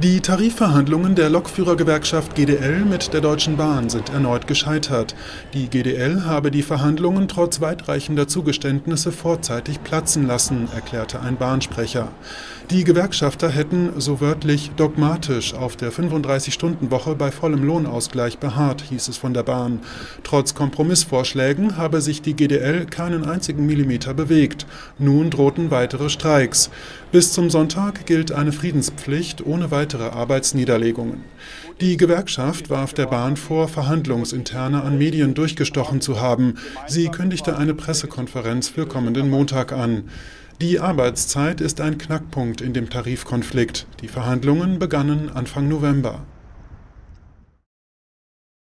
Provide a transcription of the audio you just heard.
Die Tarifverhandlungen der Lokführergewerkschaft GDL mit der Deutschen Bahn sind erneut gescheitert. Die GDL habe die Verhandlungen trotz weitreichender Zugeständnisse vorzeitig platzen lassen, erklärte ein Bahnsprecher. Die Gewerkschafter hätten, so wörtlich, dogmatisch auf der 35-Stunden-Woche bei vollem Lohnausgleich beharrt, hieß es von der Bahn. Trotz Kompromissvorschlägen habe sich die GDL keinen einzigen Millimeter bewegt. Nun drohten weitere Streiks. Bis zum Sonntag gilt eine Friedenspflicht ohne weitere weitere Arbeitsniederlegungen. Die Gewerkschaft warf der Bahn vor, Verhandlungsinterne an Medien durchgestochen zu haben. Sie kündigte eine Pressekonferenz für kommenden Montag an. Die Arbeitszeit ist ein Knackpunkt in dem Tarifkonflikt. Die Verhandlungen begannen Anfang November.